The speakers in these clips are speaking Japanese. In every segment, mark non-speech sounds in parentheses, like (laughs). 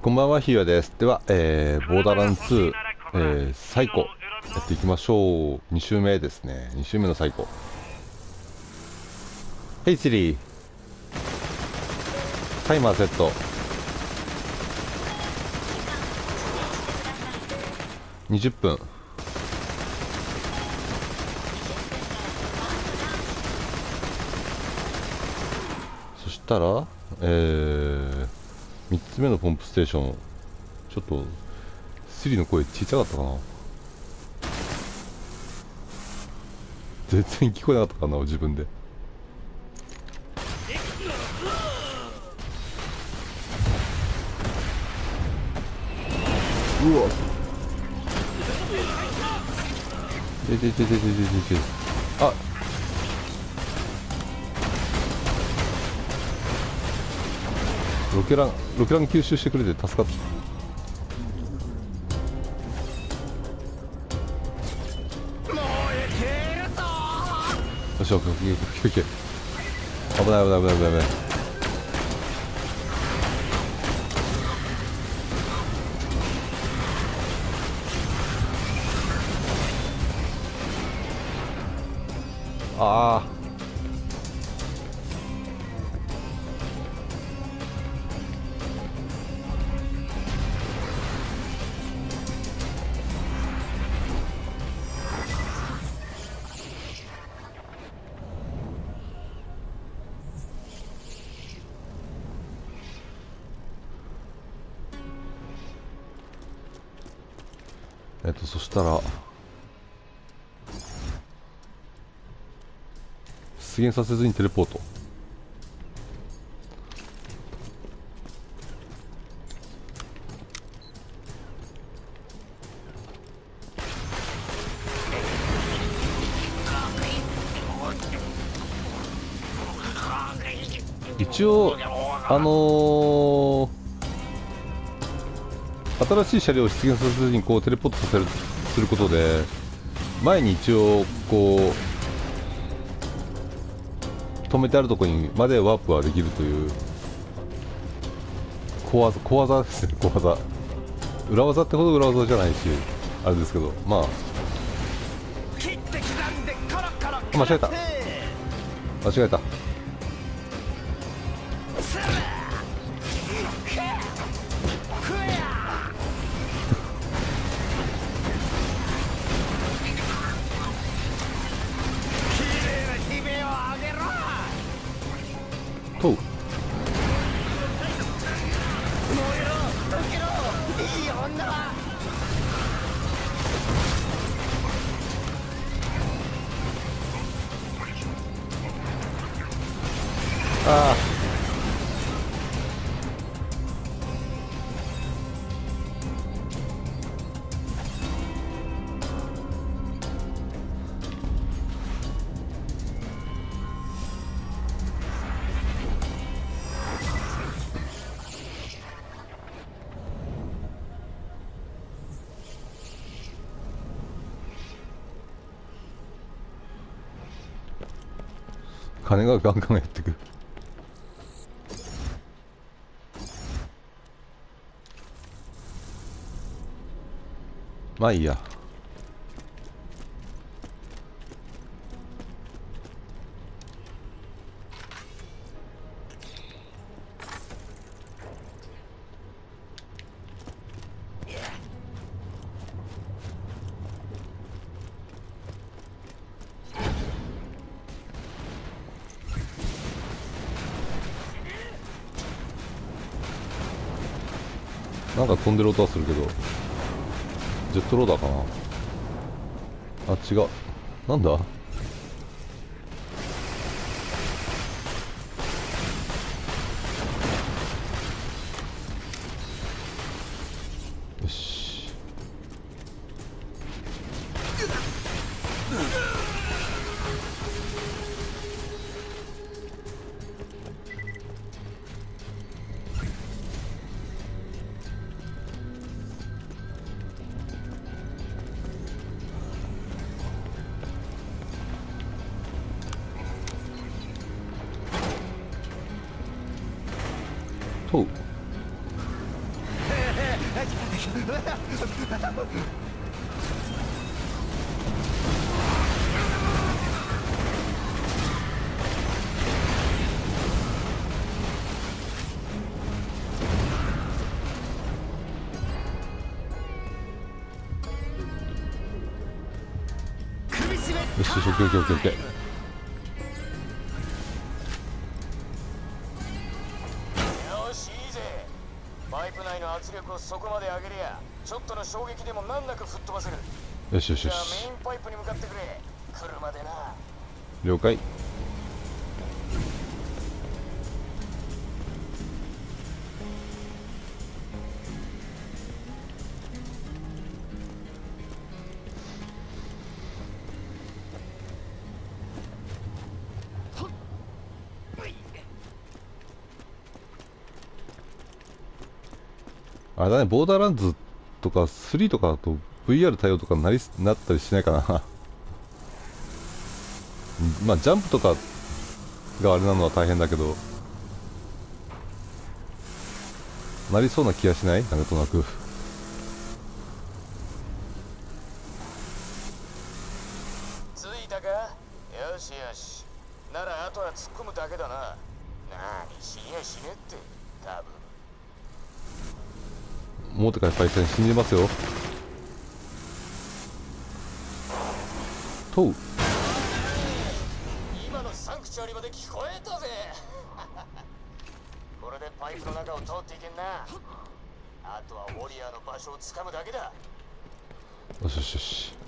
こんばんは、ひよです。では、えー、ボーダーラン2、えー、最高、やっていきましょう。2周目ですね。2周目の最高。ヘイシリー。タイマーセット。20分。そしたら、えー、3つ目のポンプステーションちょっとスリの声ちっちゃかったかな。全然聞こえなかったかな自分で。うわ。でででででででで。あロケランロケラン吸収してくれて助かった。よし OKOKOK 危ない危ない危ない危ない危ない。ああえっとそしたら出現させずにテレポート。一応あのー新しい車両を出現させずにこうテレポートさせるすることで前に一応こう止めてあるところにまでワープはできるという小技小技ですね小技。裏技ってほど裏技じゃないしあれですけどまあ間違えた。間違えた。あ。金がガンガンやってく。まあいいや。なんか飛んでる音はするけど。ジェットローダーかな。あ違う。なんだ？よしよしオッケーオッケーオッケーオッケー。よしいいぜパイプ内の圧力をそこまで上げりゃちょっとの衝撃でも難なく吹っ飛ばせるよしよしじゃあよし。メインパイプに向かってくれ車でな了解あれだね、ボーダーランズとか3とかだと VR 対応とかなり (laughs) なったりしないかな。(laughs) まあ、ジャンプとかがあれなのは大変だけど、なりそうな気がしない？なんとなく。着いたかよしよしならあとは突っ込むだけだななに死にやしねって多分モテカイパイセン信じますよ。とう。今のサンクチュアリまで聞こえたぜ (laughs) これでパイプの中を通っていけんなあとはウォリアーの場所をつかむだけだよしよしよし。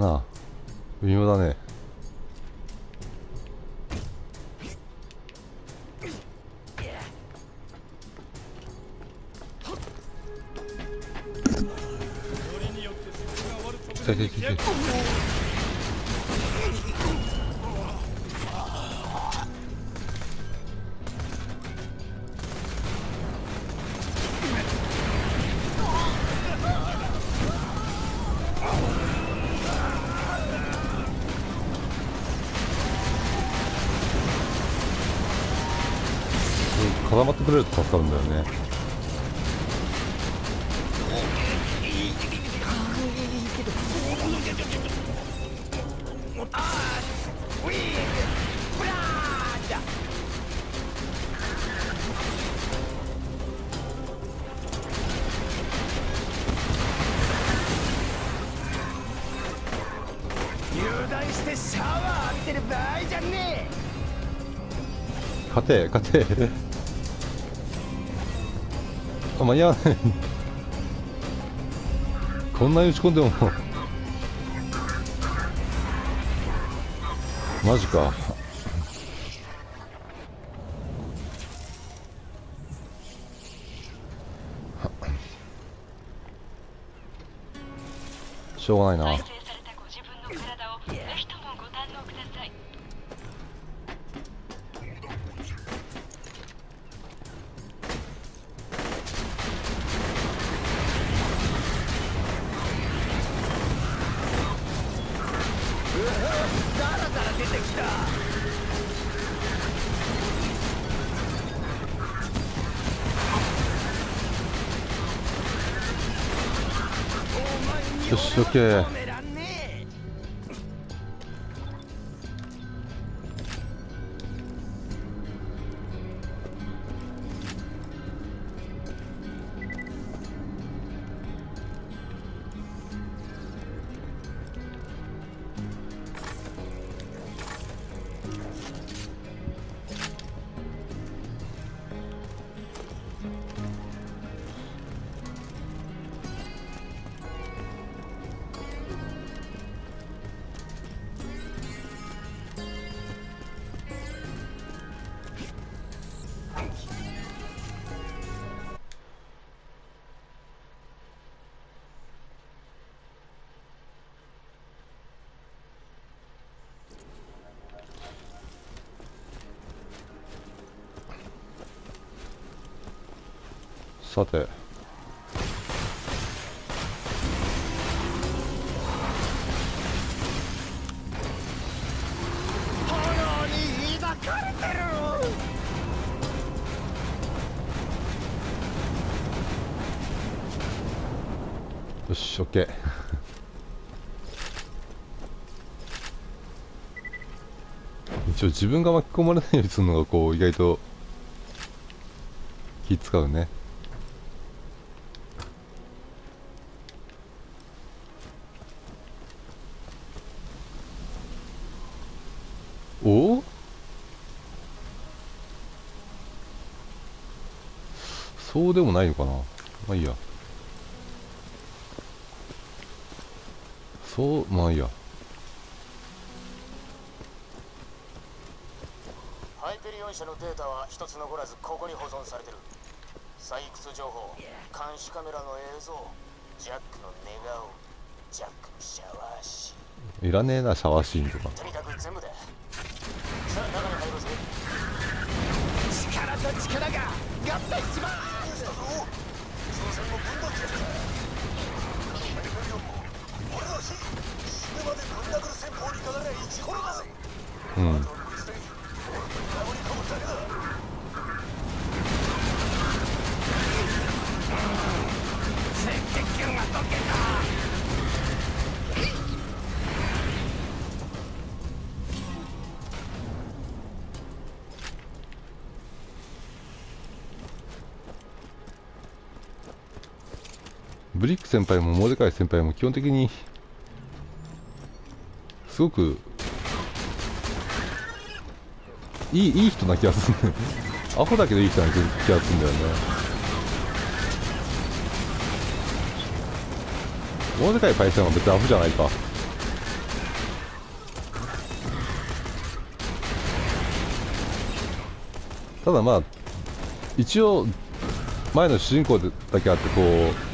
かな。微妙だね。来た来た来た来た勝て勝て。あ間に合わない。(laughs) こんなに打ち込んでも。(laughs) マジか。しょうがないな。just look here. さて。炎に抱かれてるよし OK 一応自分が巻き込まれないようにするのがこう意外と気使うねおそうでもないのかな。まあいいや。そうまあいいや。ハイペリオン社のデータは一つ残らずここに保存されてる。採掘情報監視カメラの映像ジャックの寝顔ジャックのシャワーシーン。いらねえなシャワーシーンとか。とにかく全部ださあ中に入ろうぜ力と力が合体しまうん。ブリック先輩もモデカイ先輩も基本的にすごくいいいい人な気がする。アホだけどいい人な気がするんだよね。モデカイパイセンは別にアホじゃないか。ただまあ一応前の主人公だけあってこう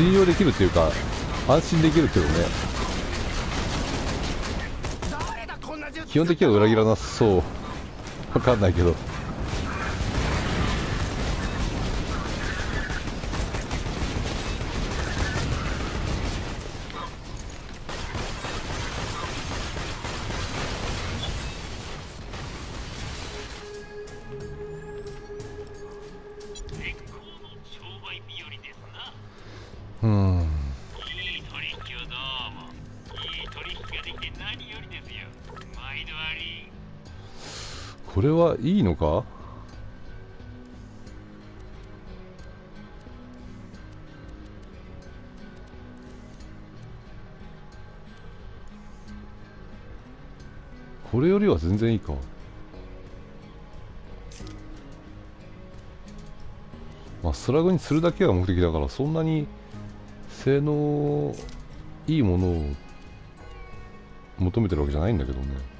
信用できるっていうか安心できるけどね。基本的には裏切らなさそう。わかんないけどいいのか？これよりは全然いいか。まあスラグにするだけが目的だからそんなに性能いいものを求めてるわけじゃないんだけどね。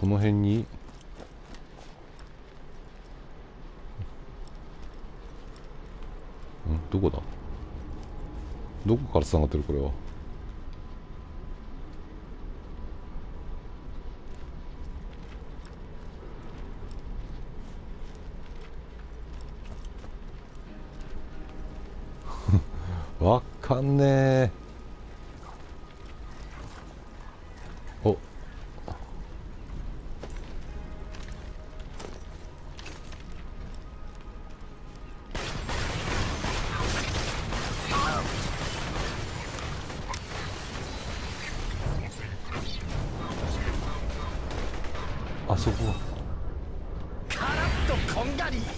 この辺に。んどこだ？どこから繋がってるこれは？(laughs) わかんねえ。そこカラッとこんがり。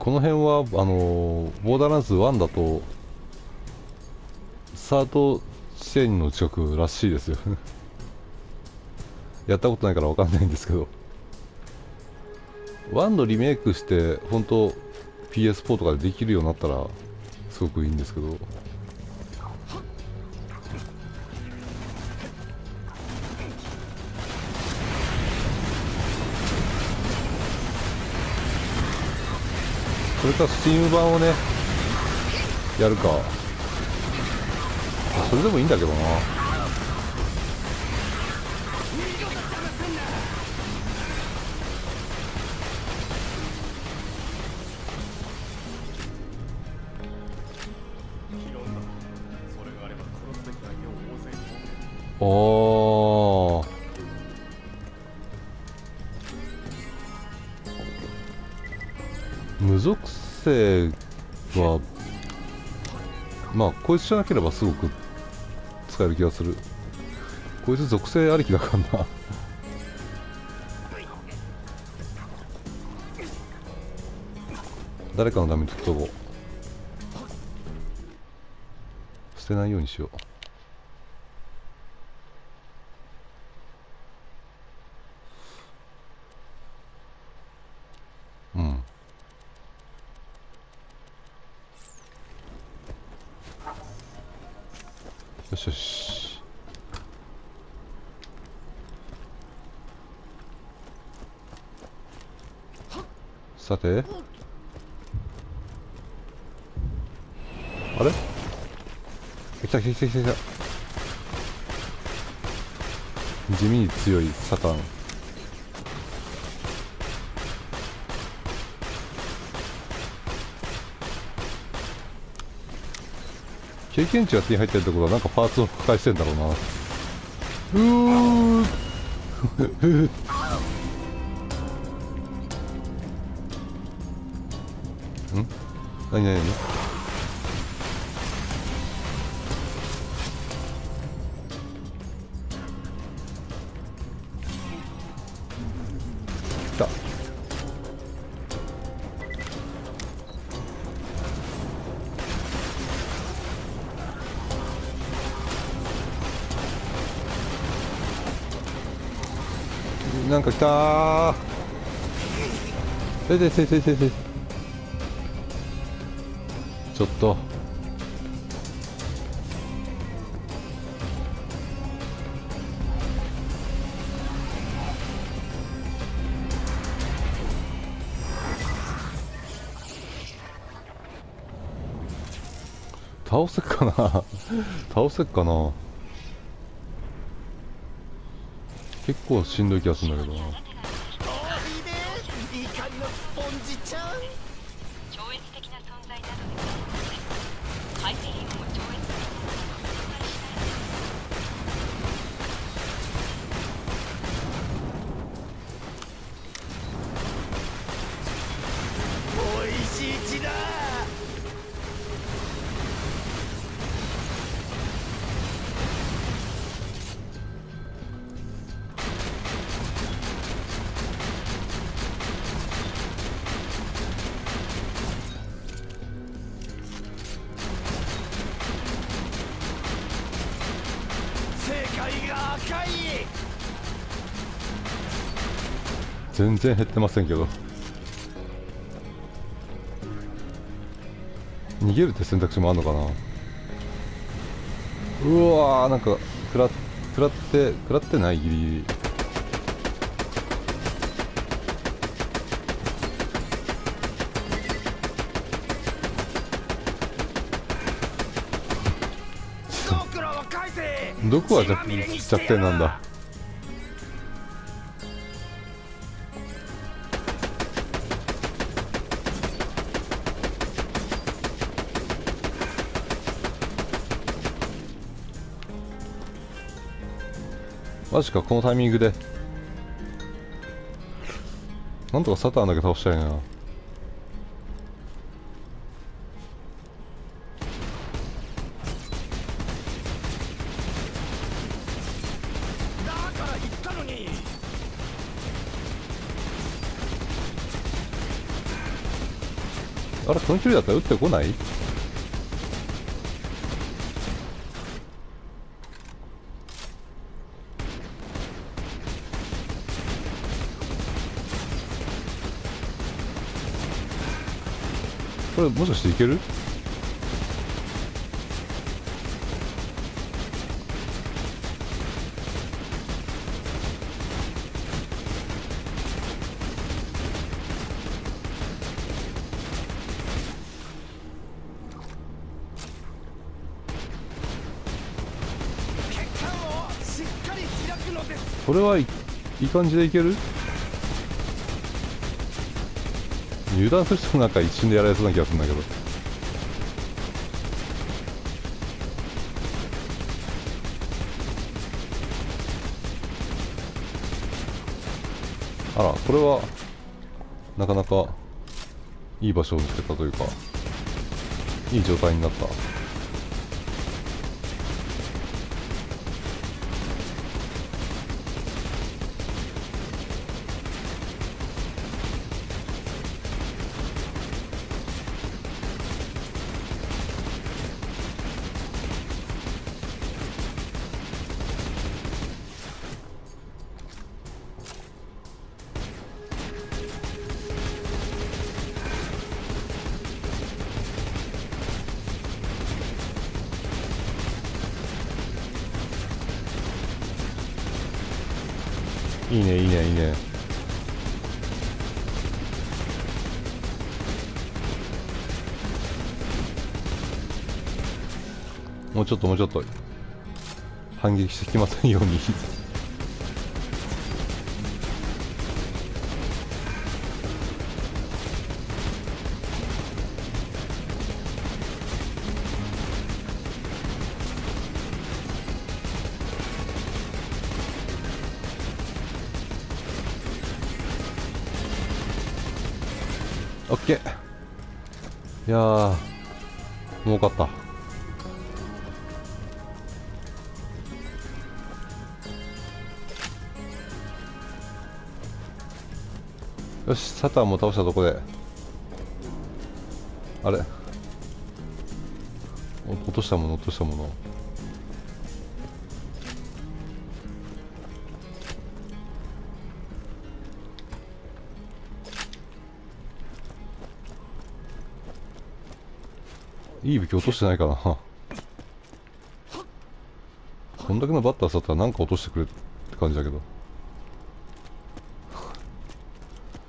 この辺はあのボーダーランス1だとサート地点の近くらしいですよ。(laughs) やったことないからわかんないんですけど。1のリメイクして本当 PS4 とかでできるようになったらすごくいいんですけど。れかスチーム版をねやるか。それでもいいんだけどな。拾うんだそれがあれば殺すべき相手を大勢にお性はまあこいつじゃなければすごく使える気がする。こいつ属性ありきだからな。誰かのために取っとこう。捨てないようにしよう。しよし。さて。あれ？来た来た来た来た来た。地味に強いサタン。経験値が手に入ってるってことはなんかパーツを破壊してんだろうな。うーん？何何何？た。ーえでせせせせちょっと。倒せっかな。(laughs) 倒せっかな。結構しんどい気がするんだけどな。全然減ってませんけど。逃げるって選択肢もあるのかな？うわーなんか食ら食らって食らってない？ギリギリ。どこが弱血まみれにしてや弱点なんだ？マジかこのタイミングで。なんとかサタンだけ倒したいな。あれこの距離だったら撃ってこない？これもしかしていける？これはいいい感じでいける？油断する人もなんか一瞬でやられそうな気がするんだけど。あらこれはなかなかいい場所を見つけたというかいい状態になった。いいねいいねいいね。もうちょっともうちょっと。反撃してきませんように。いやー儲かった。よしサタンも倒したとこで。あれ？落としたもの落としたもの。いい武器落としてないかな。こんだけのバッターだったら何か落としてくれって感じだけど。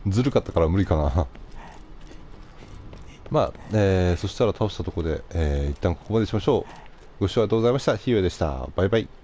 ずるかったから無理かな。まあ、えー、そしたら倒したとこで、えー、一旦ここまでしましょう。ご視聴ありがとうございました。ヒーウェでした。バイバイ。